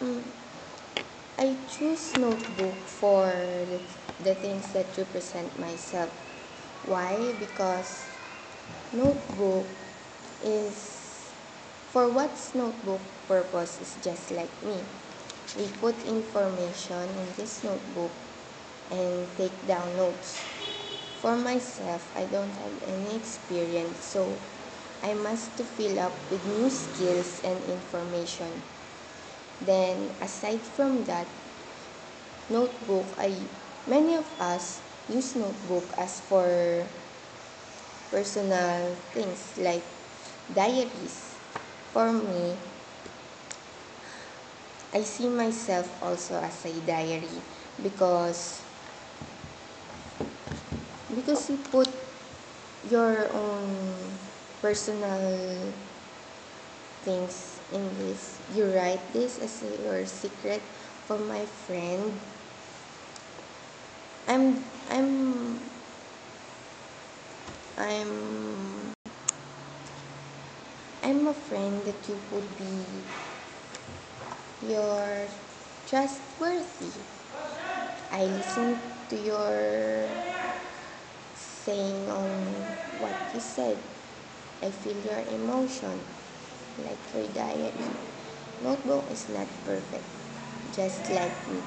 Mm, I choose notebook for the, the things that represent myself. Why? Because notebook is for what's notebook purpose is just like me. We put information in this notebook and take down notes. For myself, I don't have any experience, so I must to fill up with new skills and information then aside from that, notebook I many of us use notebook as for personal things like diaries. For me, I see myself also as a diary because because you put your own personal things in this. You write this as your secret for my friend. I'm I'm I'm I'm a friend that you would be your trustworthy. I listen to your saying on what you said. I feel your emotion like your diet. Notebook is not perfect, just like me.